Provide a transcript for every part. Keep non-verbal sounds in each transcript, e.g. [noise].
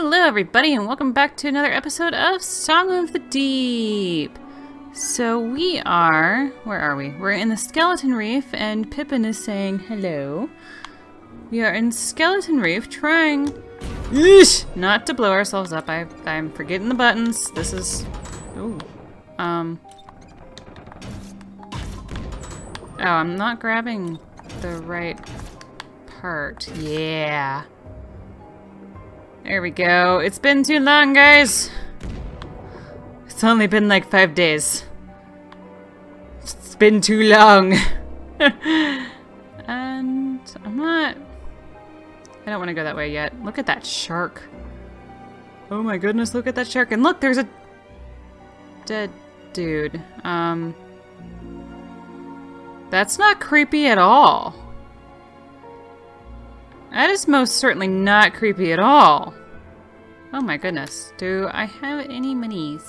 Hello, everybody, and welcome back to another episode of Song of the Deep. So we are, where are we? We're in the Skeleton Reef, and Pippin is saying hello. We are in Skeleton Reef, trying Eesh! not to blow ourselves up. I, I'm forgetting the buttons. This is, ooh, um. Oh, I'm not grabbing the right part. Yeah. There we go. It's been too long, guys. It's only been like five days. It's been too long. [laughs] and I'm not... I don't want to go that way yet. Look at that shark. Oh my goodness, look at that shark. And look, there's a dead dude. Um... That's not creepy at all. That is most certainly not creepy at all. Oh my goodness. Do I have any monies?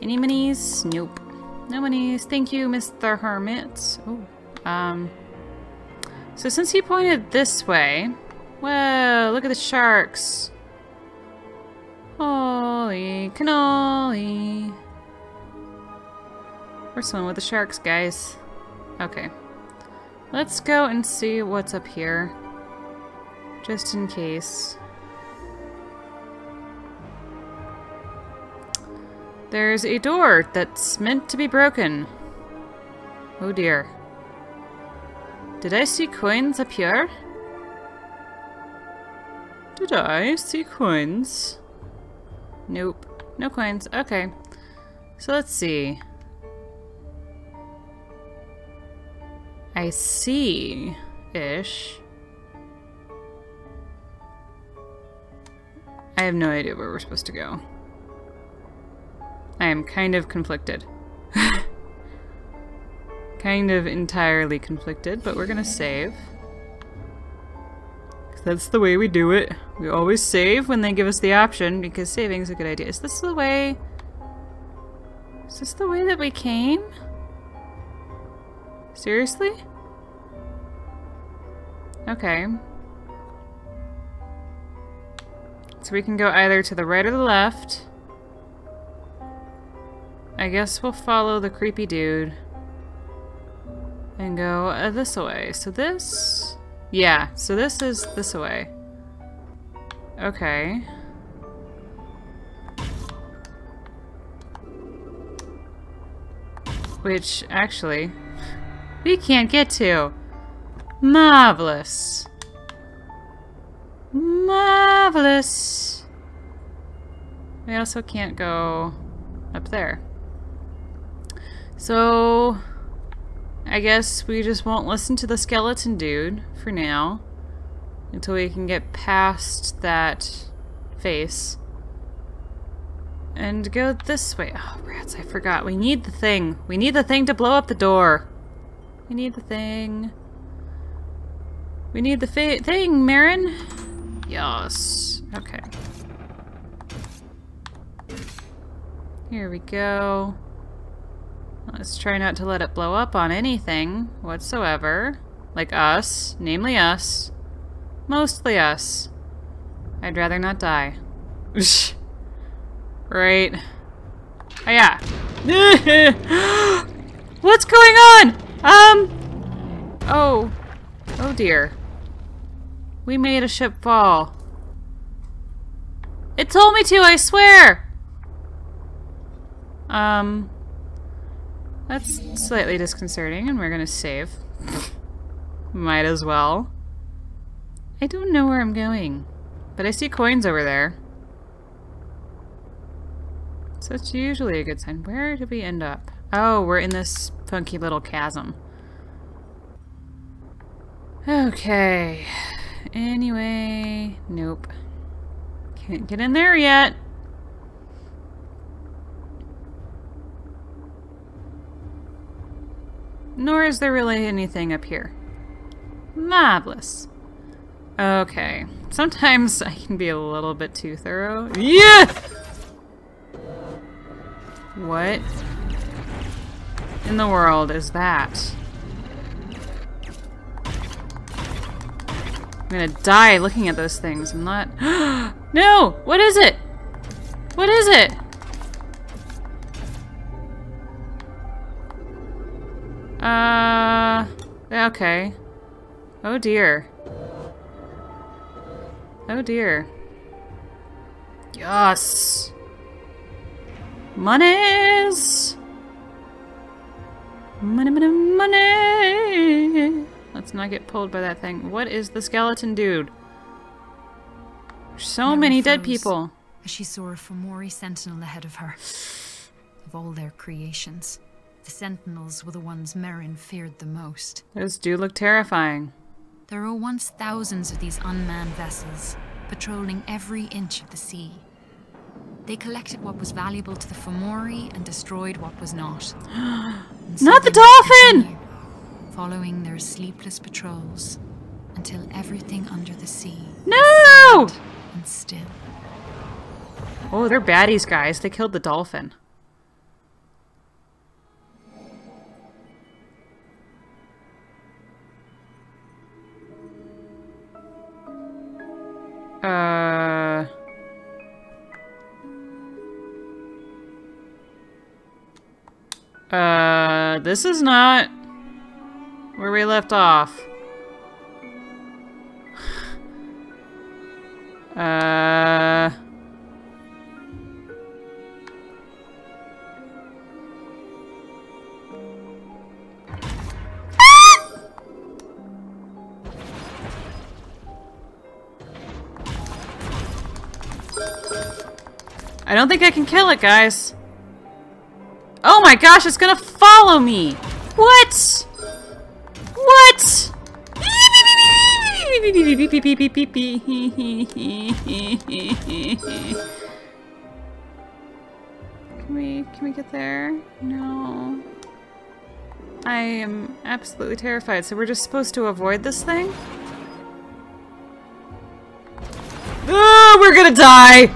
Any monies? Nope. No monies. Thank you, Mr. Hermit. Um... So since he pointed this way... Whoa, look at the sharks. Holy cannoli. We're swimming with the sharks, guys. Okay. Let's go and see what's up here. Just in case. There's a door that's meant to be broken. Oh dear. Did I see coins up here? Did I see coins? Nope. No coins. Okay. So let's see. I see. I have no idea where we're supposed to go. I am kind of conflicted. [laughs] kind of entirely conflicted, but we're gonna save. That's the way we do it. We always save when they give us the option, because saving is a good idea. Is this the way... Is this the way that we came? Seriously? Okay. So we can go either to the right or the left. I guess we'll follow the creepy dude. And go uh, this way. So this... Yeah, so this is this way. Okay. Which, actually, we can't get to. Marvelous. Marvelous. We also can't go up there. So, I guess we just won't listen to the skeleton dude for now. Until we can get past that face. And go this way. Oh, rats, I forgot. We need the thing. We need the thing to blow up the door. We need the thing. We need the thing, Merryn. Yes. Okay. Here we go. Let's try not to let it blow up on anything whatsoever. Like us. Namely us. Mostly us. I'd rather not die. [laughs] right. Oh yeah. [laughs] What's going on? Um. Oh. Oh dear. We made a ship fall. It told me to, I swear! Um... That's slightly disconcerting, and we're gonna save. Might as well. I don't know where I'm going, but I see coins over there. So it's usually a good sign. Where did we end up? Oh, we're in this funky little chasm. Okay. Anyway, nope. Can't get in there yet. Nor is there really anything up here. Marvelous. Okay. Sometimes [laughs] I can be a little bit too thorough. Yeah! What in the world is that? I'm gonna die looking at those things. I'm not... [gasps] no! What is it? What is it? Uh... Okay. Oh dear. Oh dear. Yes! Monies! Money, money, money! Not get pulled by that thing. What is the skeleton dude? So Mary many dead people. As she saw a Fomori sentinel ahead of her. Of all their creations, the sentinels were the ones Merryn feared the most. Those do look terrifying. There were once thousands of these unmanned vessels, patrolling every inch of the sea. They collected what was valuable to the Fomori and destroyed what was not. [gasps] Not the dolphin! Following their sleepless patrols until everything under the sea No! and still. Oh, they're baddies, guys. They killed the dolphin. Uh... Uh, this is not where we left off. [sighs] Uh... I don't think I can kill it, guys. Oh my gosh, it's gonna follow me! What? What? Can we can we get there? No. I am absolutely terrified. So we're just supposed to avoid this thing? Oh, we're gonna die!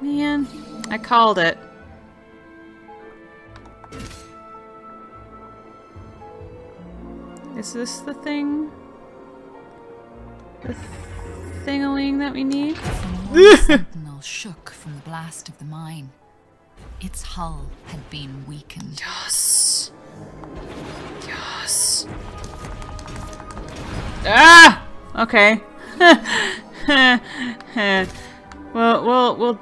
Man, I called it. Is this the thing? The thingaling that we need? The [laughs] sentinel shook from the blast of the mine. Its hull had been weakened. Yes. Yes. Ah! Okay. [laughs] well, we'll we'll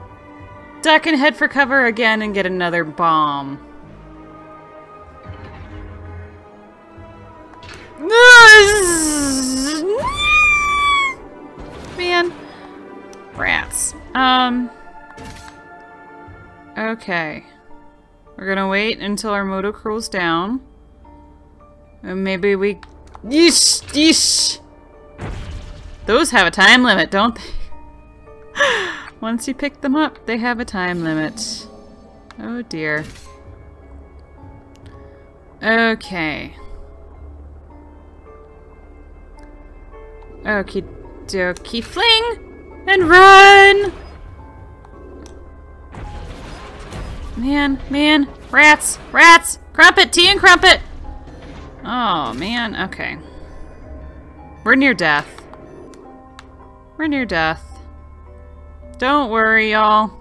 duck and head for cover again and get another bomb. [laughs] Man. Rats. Um. Okay. We're gonna wait until our moto cools down. And maybe we... Yeesh! Yeesh! Those have a time limit, don't they? [laughs] Once you pick them up, they have a time limit. Oh dear. Okay. Okie dokie. Fling! And run! Man, man, rats, rats, crumpet, tea and crumpet. Oh, man, okay. We're near death. We're near death. Don't worry, y'all.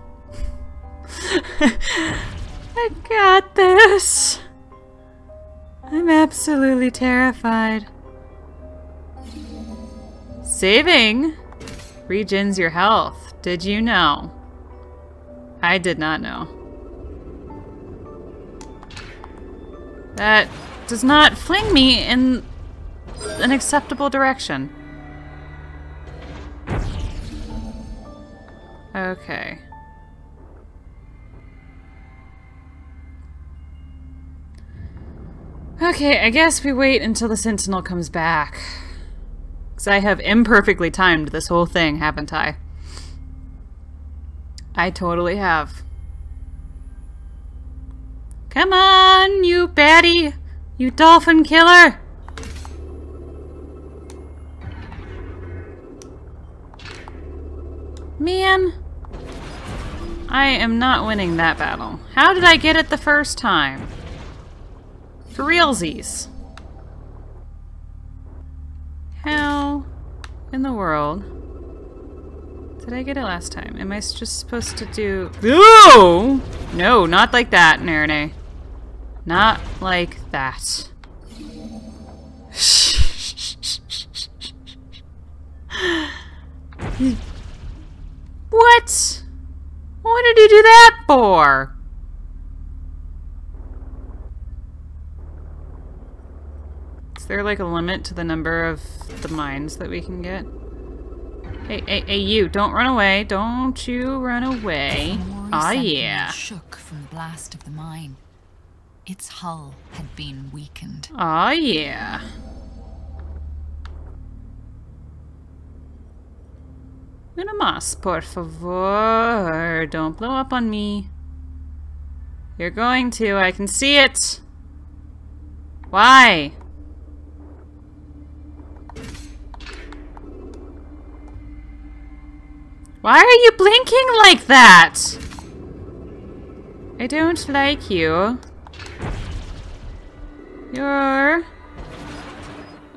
[laughs] I got this. I'm absolutely terrified. Saving regens your health. Did you know? I did not know. That does not fling me in an acceptable direction. Okay. Okay, I guess we wait until the Sentinel comes back. I have imperfectly timed this whole thing, haven't I? I totally have. Come on, you baddie! You dolphin killer! Man. I am not winning that battle. How did I get it the first time? For realsies. How in the world? Did I get it last time? Am I just supposed to do... Ooh! No, not like that, Nerine. Not like that. [laughs] what? What did he do that for? Is there like a limit to the number of the mines that we can get? Hey, hey, hey, you! Don't run away! Don't you run away! Ah, yeah. Shook from the blast of the mine. Its hull had been weakened. Ah, yeah. Una más, por favor. Don't blow up on me. You're going to. I can see it. Why? Why are you blinking like that? I don't like you. You're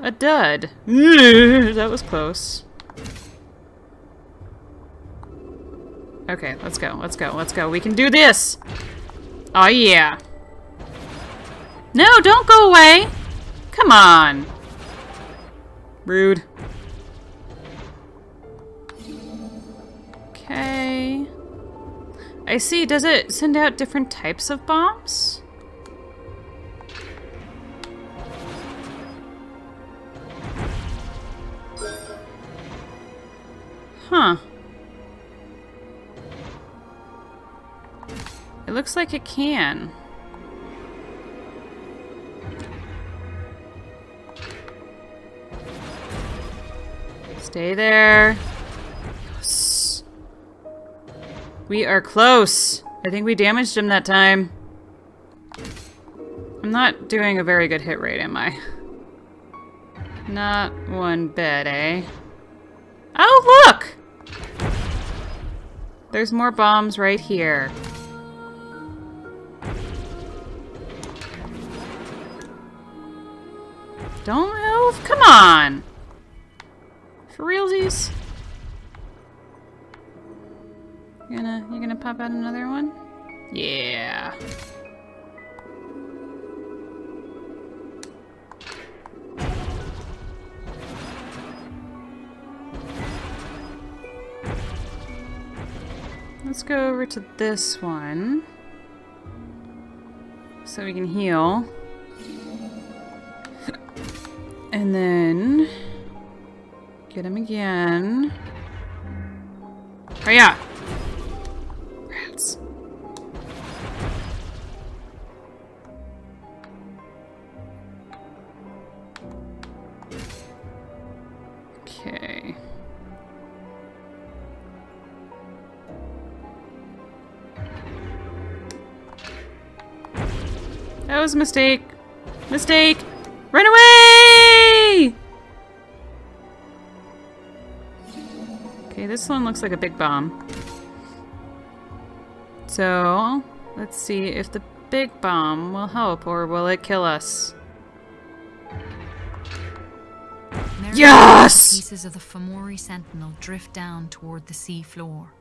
a dud. Mm. that was close. Okay, let's go, let's go, let's go. We can do this! Oh yeah. No, don't go away! Come on! Rude. I see. Does it send out different types of bombs? Huh. It looks like it can. Stay there. We are close. I think we damaged him that time. I'm not doing a very good hit rate, am I? Not one bit, eh? Oh, look! There's more bombs right here. Don't move? Come on! For realsies? You gonna you gonna pop out another one? Yeah. Let's go over to this one. So we can heal. And then get him again. Oh, Hurry up! That was a mistake. Mistake! Run away! Okay, this one looks like a big bomb. So, let's see if the big bomb will help or will it kill us? yes! Pieces of the Fomori Sentinel drift down toward the sea floor.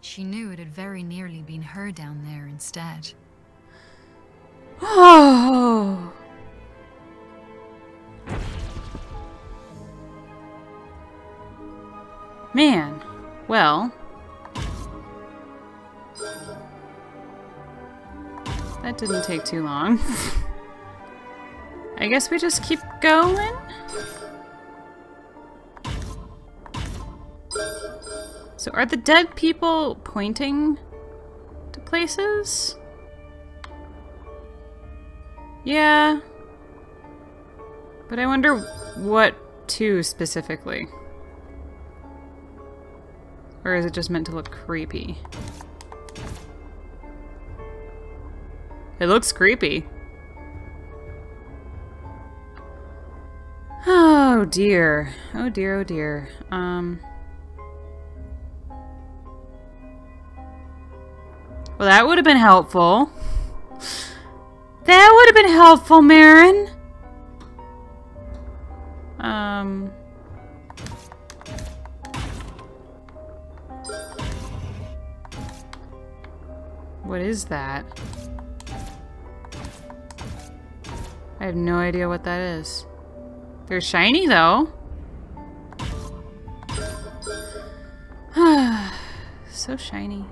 She knew it had very nearly been her down there instead. Oh. [sighs] Man. Well. That didn't take too long. [laughs] I guess we just keep going? So are the dead people pointing to places? Yeah. But I wonder what to specifically. Or is it just meant to look creepy? It looks creepy. Oh dear. Oh dear, oh dear. Um... Well, that would have been helpful. That would have been helpful, Merryn. Um... What is that? I have no idea what that is. They're shiny, though. so shiny.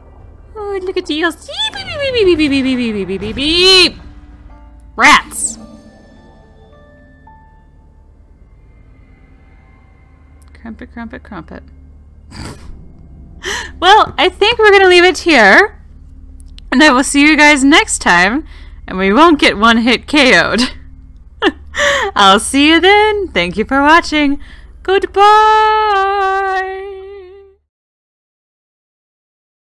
Oh, look at DLC. Beep, beep, beep, beep, beep, beep, beep, beep, beep, beep, beep. Rats! Crumpet, crumpet, crumpet. [laughs] well, I think we're going to leave it here. And I will see you guys next time. And we won't get one hit KO'd. [laughs] I'll see you then. Thank you for watching. Goodbye.